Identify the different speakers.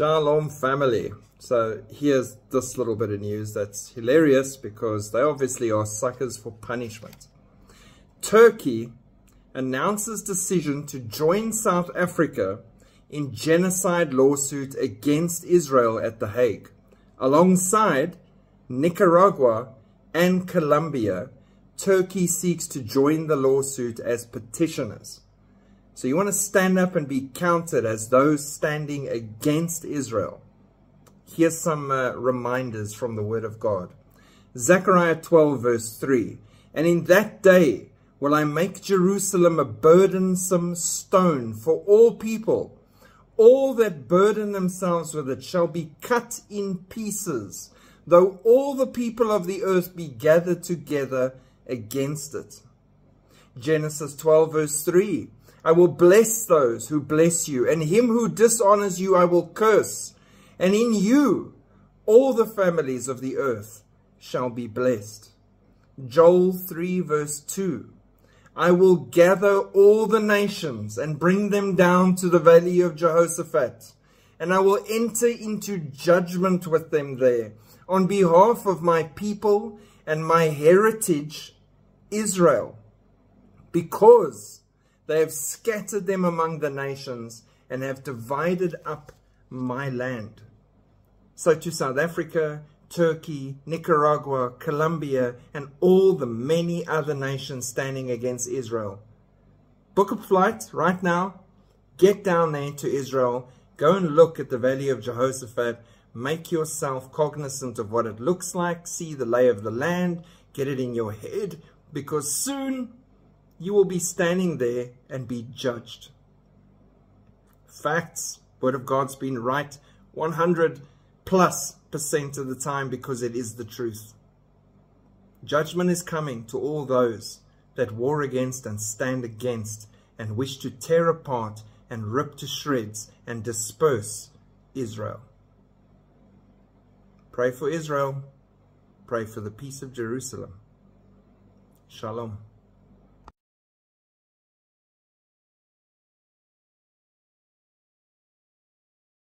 Speaker 1: Shalom family. So here's this little bit of news that's hilarious because they obviously are suckers for punishment. Turkey announces decision to join South Africa in genocide lawsuit against Israel at The Hague, alongside Nicaragua and Colombia. Turkey seeks to join the lawsuit as petitioners. So you want to stand up and be counted as those standing against Israel. Here's some uh, reminders from the Word of God. Zechariah 12 verse 3. And in that day will I make Jerusalem a burdensome stone for all people. All that burden themselves with it shall be cut in pieces, though all the people of the earth be gathered together against it. Genesis 12 verse 3. I will bless those who bless you, and him who dishonors you I will curse. And in you all the families of the earth shall be blessed. Joel 3 verse 2. I will gather all the nations and bring them down to the valley of Jehoshaphat, and I will enter into judgment with them there on behalf of my people and my heritage, Israel, because they have scattered them among the nations and have divided up my land. So to South Africa, Turkey, Nicaragua, Colombia, and all the many other nations standing against Israel. Book a flight right now. Get down there to Israel. Go and look at the Valley of Jehoshaphat. Make yourself cognizant of what it looks like. See the lay of the land. Get it in your head. Because soon you will be standing there and be judged. Facts, Word of God's been right 100 plus percent of the time because it is the truth. Judgment is coming to all those that war against and stand against and wish to tear apart and rip to shreds and disperse Israel. Pray for Israel. Pray for the peace of Jerusalem. Shalom.